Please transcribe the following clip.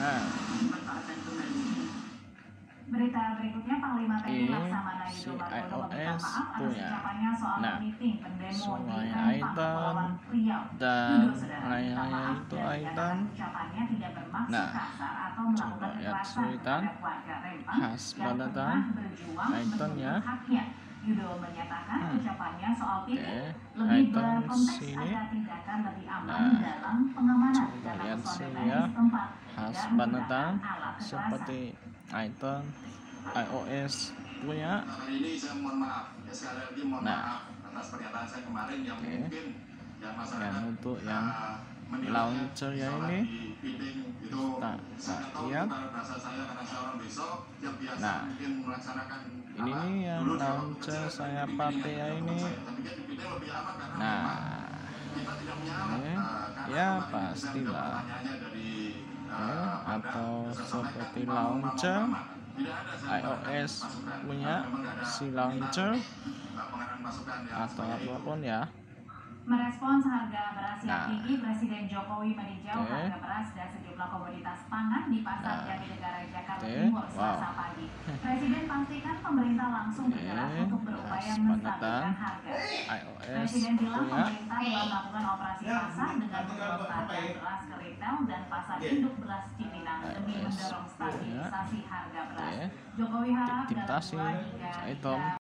Nah, Berita berikutnya Panglima TNI Laksamana si Yudo Margono meminta maaf atas ucapannya soal Nah, meeting pendemo di Rempang, Kepulauan Riau. dan lainnya itu ucapannya tidak bermaksud Nah, kasar atau melakukan kekerasan kepada warga Rempang yang berjuang menuntut haknya. Yudo menyatakan Hmm. ucapannya soal oke meeting lebih berkonteks sini agar tindakan lebih aman Nah, dalam pengamanan lihat personel sini TNI ya. khas kekerasan. seperti item iOS punya Hari ini saya mohon maaf, ya sekali lagi mohon Nah. maaf atas pernyataan saya kemarin yang Oke. mungkin yang masyarakat yang untuk yang uh, launcher ya ini itu Nah, ini nih yang launcher saya pakai ya ini. nah karena Ya, pastilah. Anda, atau seperti launcher. iOS punya si launcher. atau apa pun ya Merespons harga beras yang Nah. tinggi, Presiden Jokowi meninjau Oke. harga beras dan sejumlah komoditas pangan di Pasar Nah. Jatinegara Jakarta Oke, Timur wow. Selasa pagi. Presiden pastikan pemerintah langsung bergerak untuk berupaya khas menstabilkan harga. iOS Presiden bilang punya pemerintah telah melakukan operasi pasar dengan mengelontarkan beras ke retail dan pasar induk beras Cipinang demi mendorong stabilisasi harga beras. Jokowi harap dalam dua hingga Tom. tiga